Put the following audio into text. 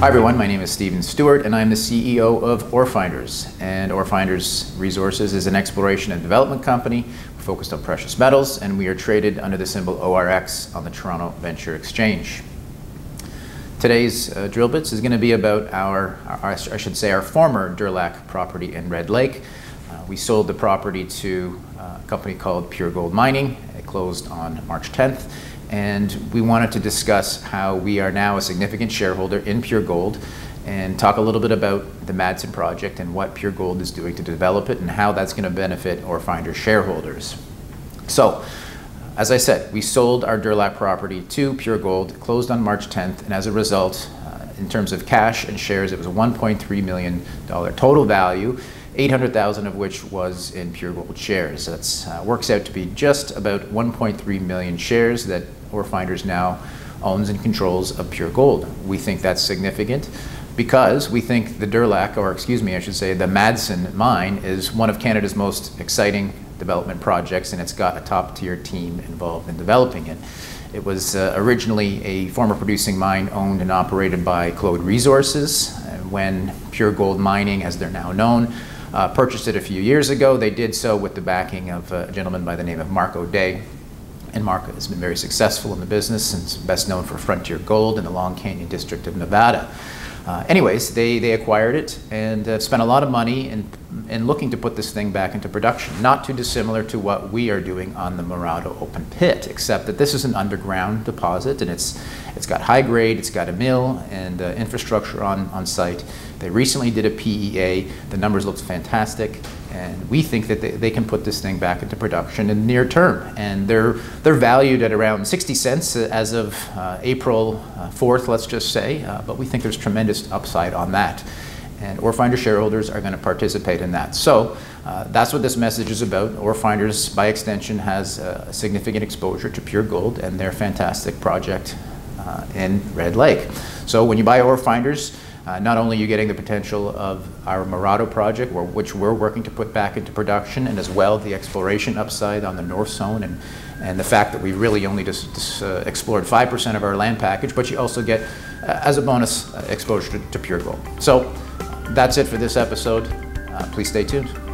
Hi everyone, my name is Steven Stewart and I'm the CEO of Orefinders. And Orefinders Resources is an exploration and development company focused on precious metals and we are traded under the symbol ORX on the Toronto Venture Exchange. Today's uh, drill bits is going to be about our, our, I should say, our former Derlak property in Red Lake. Uh, we sold the property to uh, a company called Pure Gold Mining. It closed on March 10th and we wanted to discuss how we are now a significant shareholder in Pure Gold and talk a little bit about the Madsen project and what Pure Gold is doing to develop it and how that's going to benefit Orefinder shareholders. So, as I said, we sold our Derlak property to Pure Gold, closed on March 10th, and as a result, uh, in terms of cash and shares, it was a $1.3 million total value 800,000 of which was in Pure Gold shares. That uh, works out to be just about 1.3 million shares that Orefinders now owns and controls of Pure Gold. We think that's significant because we think the Derlak, or excuse me, I should say, the Madsen mine is one of Canada's most exciting development projects and it's got a top tier team involved in developing it. It was uh, originally a former producing mine owned and operated by Claude Resources. Uh, when Pure Gold Mining, as they're now known, uh, purchased it a few years ago. They did so with the backing of a gentleman by the name of Mark O'Dea. And Mark has been very successful in the business and is best known for Fronteer Gold in the Long Canyon District of Nevada. Uh, anyways, they, they acquired it and uh, spent a lot of money in, in looking to put this thing back into production. Not too dissimilar to what we are doing on the Mirado open pit, except that this is an underground deposit and it's, it's got high grade, it's got a mill and uh, infrastructure on, on site. They recently did a PEA. The numbers looked fantastic. And we think that they, they, can put this thing back into production in the near term. And they're, they're valued at around 60 cents as of uh, April 4th, uh, let's just say. Uh, but we think there's tremendous upside on that. And Orefinder shareholders are going to participate in that. So uh, that's what this message is about. Orefinders, by extension, has a significant exposure to pure gold and their fantastic project uh, in Red Lake. So when you buy Orefinders, uh, not only are you getting the potential of our Mirado project, which we're working to put back into production, and as well the exploration upside on the North Zone, and, and the fact that we really only just, just uh, explored 5% of our land package, but you also get, uh, as a bonus, uh, exposure to, to, pure gold. So that's it for this episode. Uh, please stay tuned.